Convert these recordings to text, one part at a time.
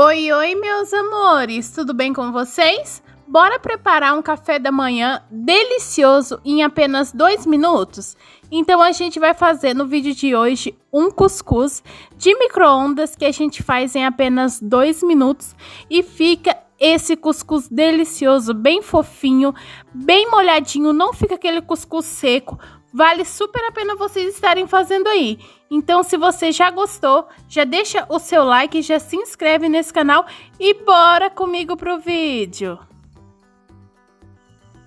Oi, oi, meus amores, tudo bem com vocês? Bora preparar um café da manhã delicioso em apenas dois minutos? Então a gente vai fazer no vídeo de hoje um cuscuz de micro-ondas que a gente faz em apenas dois minutos e fica esse cuscuz delicioso, bem fofinho, bem molhadinho, não fica aquele cuscuz seco. Vale super a pena vocês estarem fazendo aí. Então, se você já gostou, já deixa o seu like, já se inscreve nesse canal e bora comigo pro vídeo.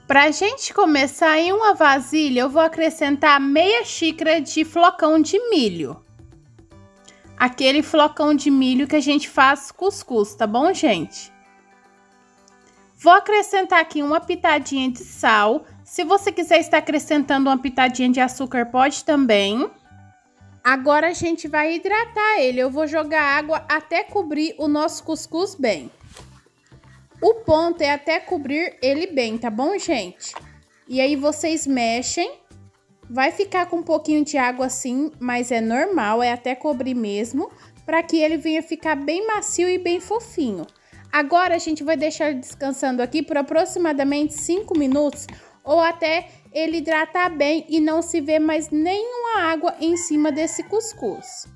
Pra gente começar em uma vasilha, eu vou acrescentar meia xícara de flocão de milho. Aquele flocão de milho que a gente faz cuscuz, tá bom, gente? Vou acrescentar aqui uma pitadinha de sal. Se você quiser estar acrescentando uma pitadinha de açúcar, pode também. Agora a gente vai hidratar ele. Eu vou jogar água até cobrir o nosso cuscuz bem. O ponto é até cobrir ele bem, tá bom, gente? E aí vocês mexem. Vai ficar com um pouquinho de água assim, mas é normal, é até cobrir mesmo, para que ele venha ficar bem macio e bem fofinho. Agora a gente vai deixar descansando aqui por aproximadamente 5 minutos ou até ele hidratar bem e não se vê mais nenhuma água em cima desse cuscuz.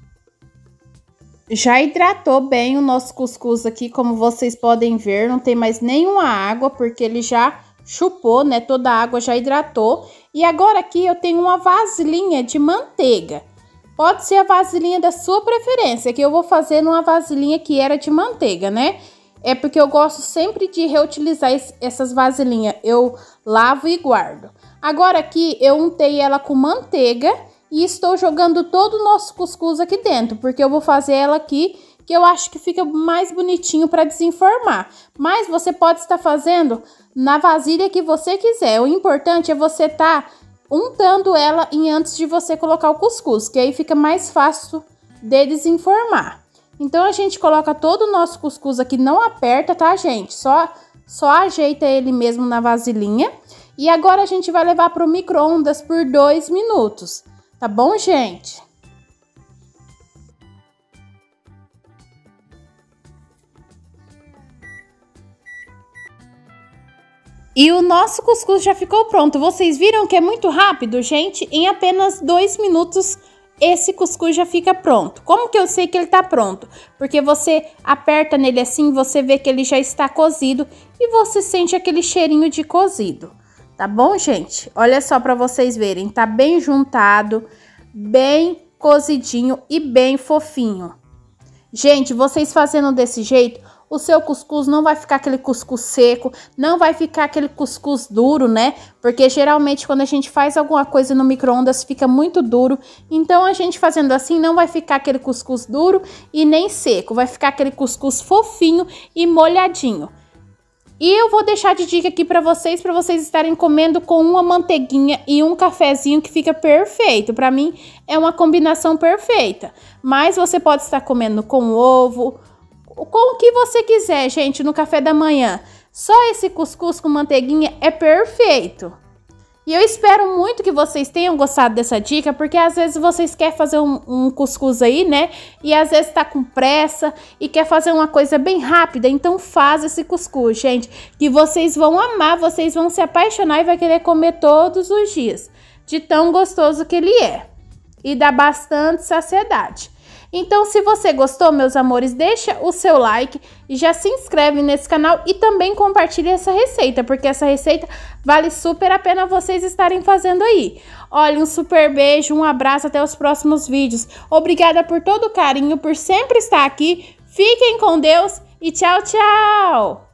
Já hidratou bem o nosso cuscuz aqui, como vocês podem ver, não tem mais nenhuma água porque ele já chupou, né? Toda a água já hidratou. E agora aqui eu tenho uma vasilhinha de manteiga. Pode ser a vasilhinha da sua preferência, que eu vou fazer numa vasilhinha que era de manteiga, né? É porque eu gosto sempre de reutilizar essas vasilhinhas. Eu lavo e guardo. Agora aqui eu untei ela com manteiga e estou jogando todo o nosso cuscuz aqui dentro, porque eu vou fazer ela aqui que eu acho que fica mais bonitinho para desenformar. Mas você pode estar fazendo na vasilha que você quiser. O importante é você estar tá untando ela em antes de você colocar o cuscuz, que aí fica mais fácil de desenformar. Então a gente coloca todo o nosso cuscuz aqui, não aperta, tá, gente? Só, só ajeita ele mesmo na vasilhinha. E agora a gente vai levar para o micro-ondas por dois minutos, tá bom, gente? E o nosso cuscuz já ficou pronto. Vocês viram que é muito rápido, gente? Em apenas dois minutos esse cuscuz já fica pronto. Como que eu sei que ele tá pronto? Porque você aperta nele assim, você vê que ele já está cozido e você sente aquele cheirinho de cozido. Tá bom, gente? Olha só para vocês verem, tá bem juntado, bem cozidinho e bem fofinho. Gente, vocês fazendo desse jeito, o seu cuscuz não vai ficar aquele cuscuz seco, não vai ficar aquele cuscuz duro, né? Porque geralmente quando a gente faz alguma coisa no micro-ondas fica muito duro. Então a gente fazendo assim não vai ficar aquele cuscuz duro e nem seco, vai ficar aquele cuscuz fofinho e molhadinho. E eu vou deixar de dica aqui para vocês, para vocês estarem comendo com uma manteiguinha e um cafezinho que fica perfeito. Para mim é uma combinação perfeita. Mas você pode estar comendo com ovo, com o que você quiser, gente, no café da manhã. Só esse cuscuz com manteiguinha é perfeito. E eu espero muito que vocês tenham gostado dessa dica, porque às vezes vocês querem fazer um, um, cuscuz aí, né? E às vezes tá com pressa e quer fazer uma coisa bem rápida, então faz esse cuscuz, gente, que vocês vão amar, vocês vão se apaixonar e vai querer comer todos os dias, de tão gostoso que ele é. E dá bastante saciedade. Então, se você gostou, meus amores, deixa o seu like e já se inscreve nesse canal e também compartilha essa receita, porque essa receita vale super a pena vocês estarem fazendo aí. Olha, um super beijo, um abraço, até os próximos vídeos. Obrigada por todo o carinho, por sempre estar aqui. Fiquem com Deus e tchau, tchau!